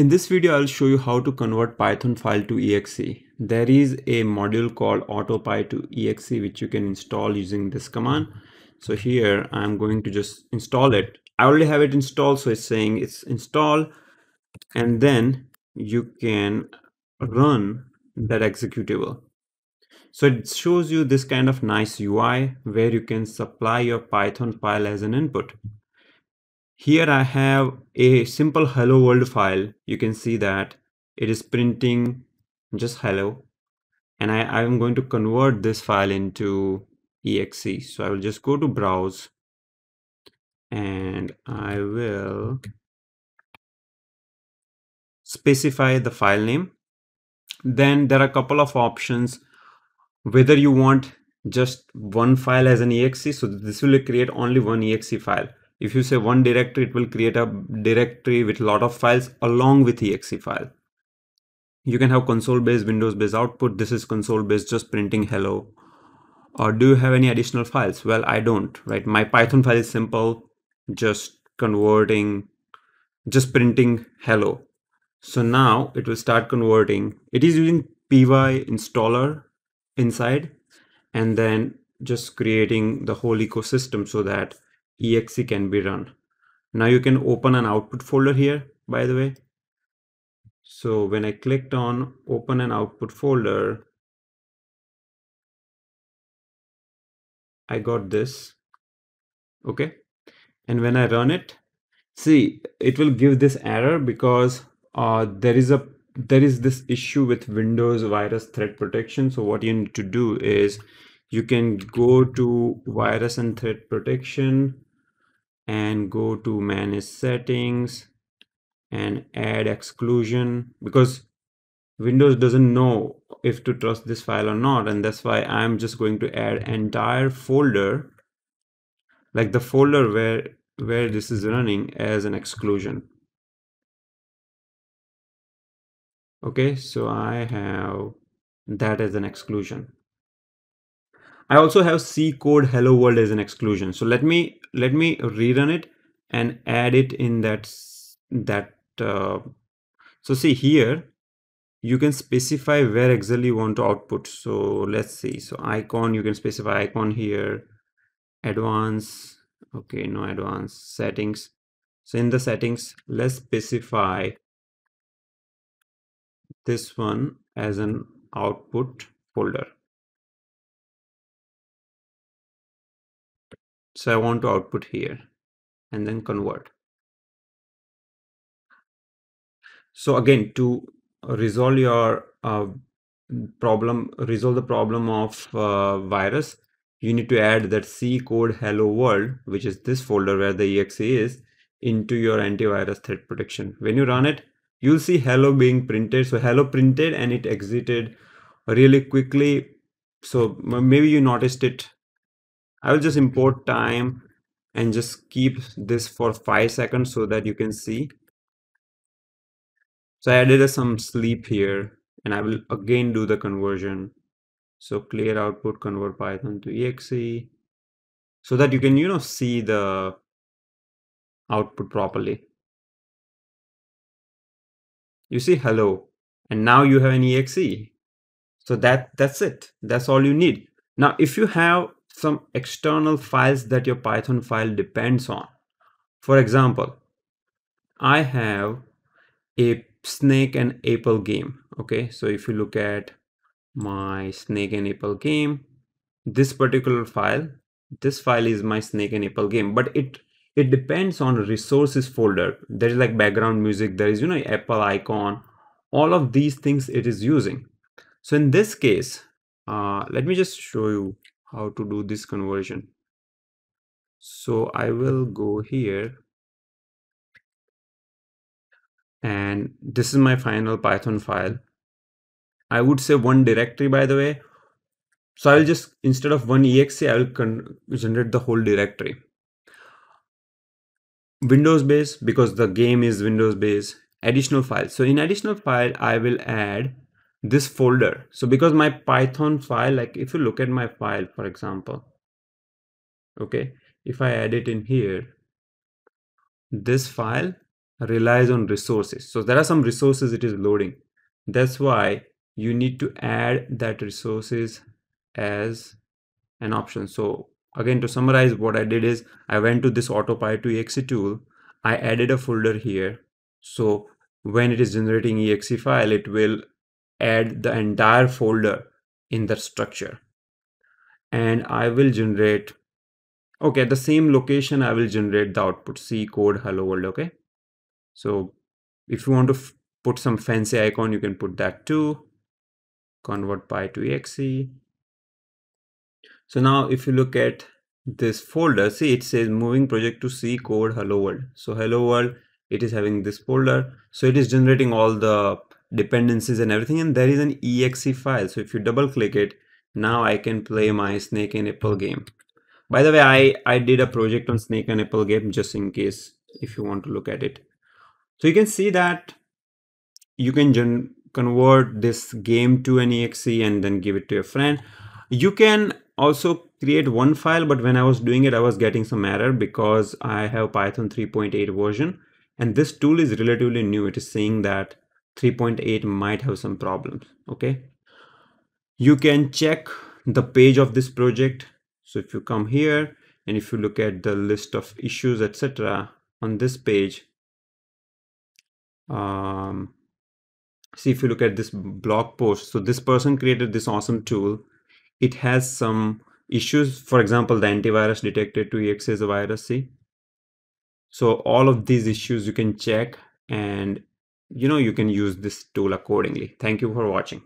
In this video, I'll show you how to convert Python file to exe. There is a module called auto-py-to-exe which you can install using this command. So here I'm going to just install it. I already have it installed, so it's saying it's installed and then you can run that executable. So it shows you this kind of nice UI where you can supply your Python file as an input. Here I have a simple hello world file. You can see that it is printing just hello. And I, am going to convert this file into exe. So I will just go to browse and I will specify the file name. Then there are a couple of options whether you want just one file as an exe. So this will create only one exe file if you say one directory, it will create a directory with a lot of files along with the exe file. You can have console based, Windows based output. This is console based, just printing hello. Or do you have any additional files? Well, I don't, right? My Python file is simple, just converting, just printing hello. So now it will start converting. It is using PyInstaller inside and then just creating the whole ecosystem so that exe can be run. Now you can open an output folder here, by the way. So when I clicked on open an output folder, I got this. Okay. And when I run it, see, it will give this error because uh, there is a there is this issue with Windows virus threat protection. So what you need to do is you can go to virus and threat protection and go to manage settings and add exclusion because Windows doesn't know if to trust this file or not and that's why I'm just going to add entire folder like the folder where where this is running as an exclusion okay so I have that as an exclusion I also have C code hello world as an exclusion. So let me let me rerun it and add it in that that. Uh, so see here, you can specify where exactly you want to output. So let's see. So icon, you can specify icon here, advanced. Okay, no advanced settings. So in the settings, let's specify this one as an output folder. So I want to output here and then convert. So again, to resolve your uh, problem, resolve the problem of uh, virus, you need to add that C code hello world, which is this folder where the exe is, into your antivirus threat protection. When you run it, you'll see hello being printed. So hello printed and it exited really quickly. So maybe you noticed it I will just import time and just keep this for five seconds so that you can see. So I added some sleep here and I will again do the conversion. So clear output, convert Python to exe so that you can, you know, see the output properly. You see hello and now you have an exe. So that that's it. That's all you need. Now, if you have some external files that your Python file depends on. For example, I have a snake and apple game. Okay, so if you look at my snake and apple game, this particular file, this file is my snake and apple game, but it it depends on resources folder. There is like background music, there is you know apple icon, all of these things it is using. So in this case, uh, let me just show you how to do this conversion. So I will go here. And this is my final python file. I would say one directory by the way. So I'll just instead of one exe I will generate the whole directory. Windows base because the game is Windows base. Additional file so in additional file I will add this folder. So because my Python file, like if you look at my file, for example, okay, if I add it in here, this file, relies on resources. So there are some resources it is loading. That's why you need to add that resources as an option. So again, to summarize what I did is I went to this auto-py-to-exe tool. I added a folder here. So when it is generating exe file, it will add the entire folder in the structure. And I will generate, okay, the same location, I will generate the output C code hello world, okay? So if you want to put some fancy icon, you can put that too. Convert py to exe. So now if you look at this folder, see it says moving project to C code hello world. So hello world, it is having this folder. So it is generating all the dependencies and everything. And there is an exe file. So if you double click it, now I can play my snake and apple game. By the way, I, I did a project on snake and apple game just in case if you want to look at it. So you can see that you can convert this game to an exe and then give it to your friend. You can also create one file, but when I was doing it, I was getting some error because I have Python 3.8 version and this tool is relatively new. It is saying that 3.8 might have some problems. Okay. You can check the page of this project. So if you come here and if you look at the list of issues, etc. on this page, um, see if you look at this blog post. So this person created this awesome tool. It has some issues. For example, the antivirus detected to exe as a virus. See, so all of these issues you can check and you know you can use this tool accordingly. Thank you for watching.